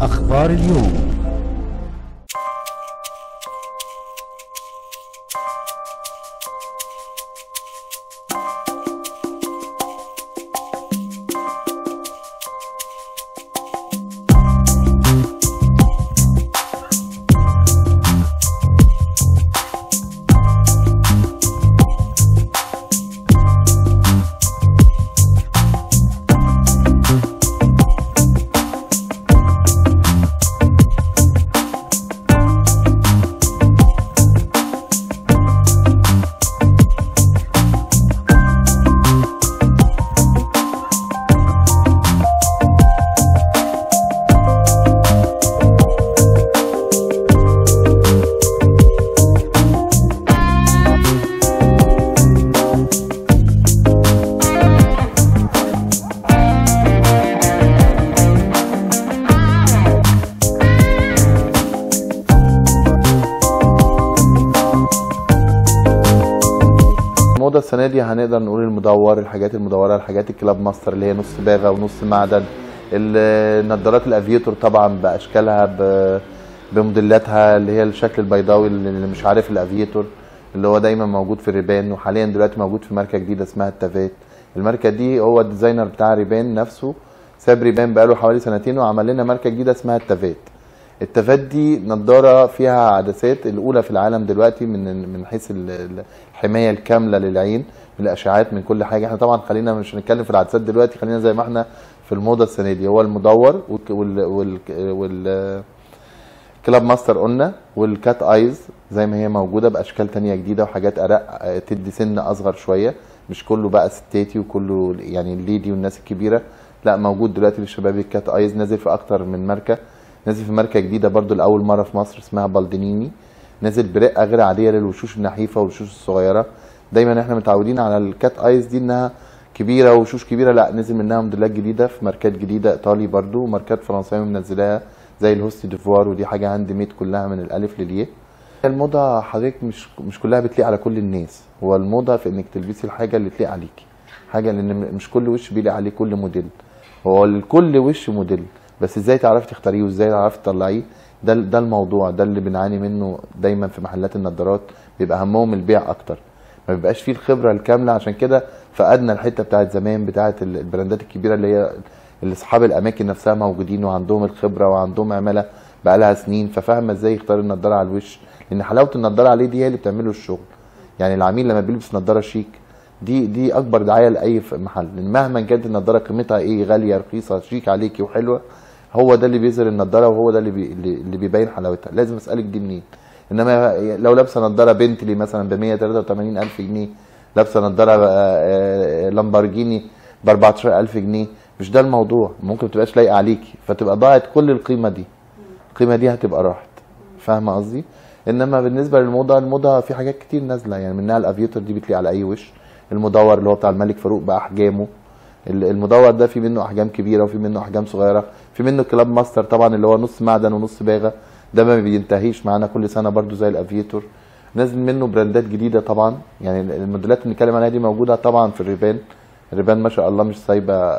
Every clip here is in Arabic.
أخبار اليوم. السنة دي هنقدر نقول المدور الحاجات المدورة الحاجات ال Clubmaster اللي هي نص باغة ونص معدن النضارات ال Aviator طبعا بأشكالها بموديلاتها اللي هي الشكل البيضاوي اللي مش عارف ال Aviator اللي هو دايما موجود في ال Ray-Ban وحاليا دلوقتي موجود في ماركة جديدة اسمها ال Tavat الماركة دي هو ال designer بتاع Ray-Ban نفسه ساب Ray-Ban بقاله حوالي سنتين وعمل لنا ماركة جديدة اسمها ال Tavat ال Tavat دي نضارة فيها عدسات الأولى في العالم دلوقتي من من حيث ال- ال- الحماية الكاملة للعين من الاشعاعات من كل حاجة. إحنا طبعا خلينا مش هنتكلم في العدسات دلوقتي خلينا زي ما إحنا في الموضة السنة دي. هو المدور وال وال, وال Clubmaster قلنا وال cat eyes زي ما هي موجودة بأشكال تانية جديدة وحاجات أرق تدي سن أصغر شوية. مش كله بقى ستاتي وكله يعني ال lady والناس الكبيرة لا موجود دلوقتي للشباب. ال cat eyes نازل في أكتر من ماركة. نازل في ماركة جديدة برضو لأول مرة في مصر اسمها Baldinini. نازل برقة غير عادية للوشوش النحيفة والوشوش الصغيرة. دايما إحنا متعودين على ال cat eyes دي إنها كبيرة وشوش كبيرة. لأ نزل منها موديلات جديدة في ماركات جديدة إيطالي برضو وماركات فرنساوي منزلاها زي الهوست ديفوار ودي حاجة handmade كلها من الألف للياء الموضة حضرتك مش مش كلها بتليق على كل الناس. هو الموضة في إنك تلبسي الحاجة اللي تليق عليكي. حاجة لأن مش كل وش بيليق عليه كل موديل. هو لكل وش موديل. بس إزاي تعرفي تختاريه وازاي تعرفي تطلعيه؟ ده ده الموضوع ده اللي بنعاني منه دايما في محلات النضارات بيبقى همهم البيع أكتر. ما بيبقاش فيه الخبرة الكاملة عشان كده فقدنا الحتة بتاعت زمان بتاعت ال- البراندات الكبيرة اللي هي اللي أصحاب الأماكن نفسها موجودين وعندهم الخبرة وعندهم عمالة بقالها سنين ففاهمة إزاي يختار النضارة على الوش. لأن حلاوة النضارة عليه دي هي اللي بتعمل له الشغل. يعني العميل لما بيلبس نضارة شيك دي دي أكبر دعاية لأي محل. لأن مهما كانت النضارة قيمتها إيه غالية رخيصة شيك عليكي وحلوة هو ده اللي بيظهر النضارة وهو ده اللي بي اللي بيبين حلاوتها. لازم اسالك دي منين إنما لو لابسة نضارة بنتلي مثلا ب 183 ألف جنيه لابسة نضارة آه، آه، لامبرجيني ب 14000 جنيه مش ده الموضوع. ممكن ما تبقاش لايقة عليكي فتبقى ضاعت كل القيمة دي. القيمة دي هتبقى راحت. فاهمة قصدي؟ إنما بالنسبة للموضة الموضة في حاجات كتير نازلة. يعني منها ال Aviator دي بتليق على أي وش. المدور اللي هو بتاع الملك فاروق بأحجامه. المدور ده في منه أحجام كبيرة وفي منه أحجام صغيرة. في منه Clubmaster طبعا اللي هو نص معدن ونص باغة. ده ما بينتهيش معانا كل سنة برضو زي ال Aviator. نازل منه براندات جديدة طبعا. يعني الموديلات اللي بنتكلم عليها دي موجودة طبعا في ال Ray-Ban ال Ray-Ban ما شاء الله مش سايبة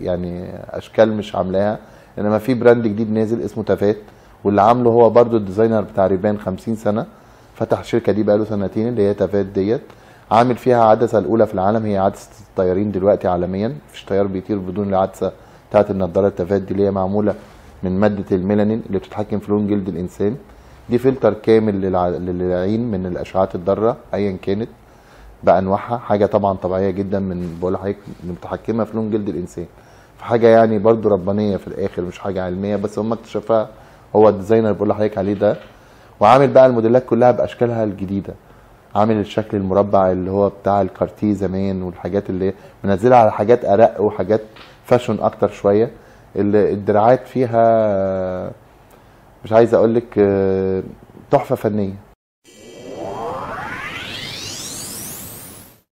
يعني أشكال مش عاملاها. إنما في brand جديد نازل اسمه Tavat واللي عامله هو برضو ال designer بتاع Ray-Ban 50 سنة. فتح الشركة دي بقاله سنتين اللي هي Tavat ديت. عامل فيها عدسة الأولى في العالم هي عدسة الطيارين دلوقتي عالميا. مفيش طيار بيطير بدون العدسة بتاعت النضارة ال Tavat دي اللي هي معمولة من مادة الميلانين اللي بتتحكم في لون جلد الإنسان. دي فلتر كامل للع... للعين من الاشعاعات الضارة ايا كانت بانواعها حاجة طبعا طبيعية جدا من بقول لحضرتك متحكمة في لون جلد الإنسان. فحاجة يعني برضو ربانية في الآخر مش حاجة علمية بس هم اكتشفها. هو ال designer بقول لحضرتك عليه ده وعامل بقى الموديلات كلها بأشكالها الجديدة. عامل الشكل المربع اللي هو بتاع الكارتيه زمان والحاجات اللي منزلها على حاجات أرق وحاجات فاشون أكتر شوية. ال- الدراعات فيها مش عايز أقول لك آه، تحفة فنية.